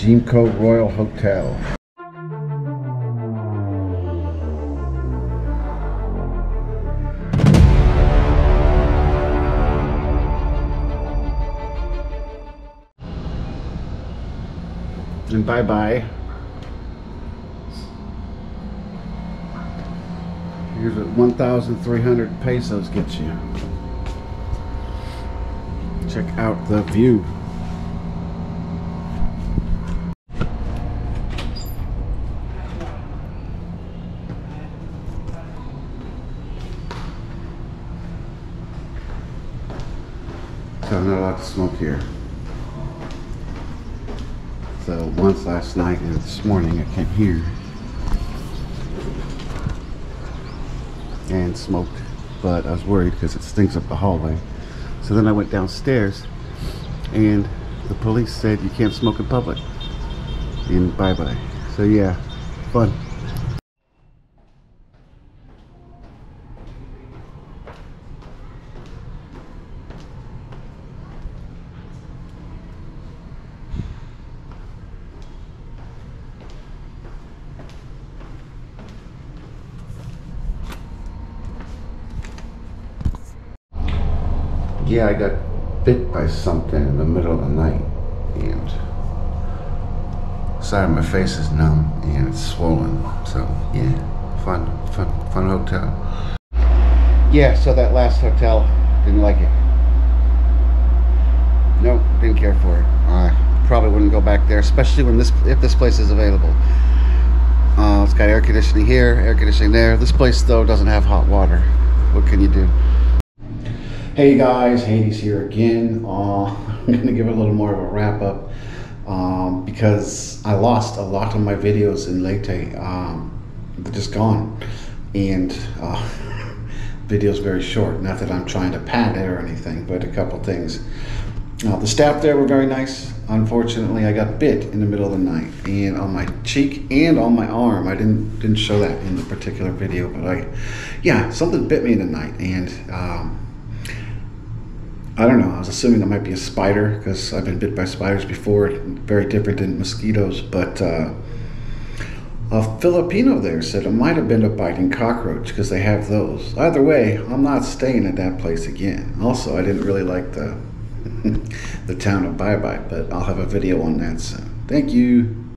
Jeamco Royal Hotel. And Baybay. Here's what 1,300 pesos gets you. Check out the view. So I'm not allowed to smoke here. So once last night and this morning I came here and smoked, but I was worried because it stinks up the hallway. So then I went downstairs and the police said you can't smoke in public. And Baybay. So yeah, fun. Yeah, I got bit by something in the middle of the night and side of my face is numb and it's swollen. So yeah, fun, fun, fun hotel. Yeah, so that last hotel, didn't like it. Nope, didn't care for it. I probably wouldn't go back there, especially when this, if this place is available. Uh, it's got air conditioning here, air conditioning there. This place though doesn't have hot water. What can you do? Hey guys, Hades here again. Uh, I'm going to give a little more of a wrap up um, because I lost a lot of my videos in Leyte. Um, they're just gone. And uh, video's very short. Not that I'm trying to pad it or anything, but a couple things. Uh, the staff there were very nice. Unfortunately, I got bit in the middle of the night and on my cheek and on my arm. I didn't didn't show that in the particular video, but I, yeah, something bit me in the night and. Um, I don't know. I was assuming it might be a spider because I've been bit by spiders before. Very different than mosquitoes. But uh, a Filipino there said it might have been a biting cockroach because they have those. Either way, I'm not staying at that place again. Also, I didn't really like the the town of Baybay, but I'll have a video on that soon. Thank you.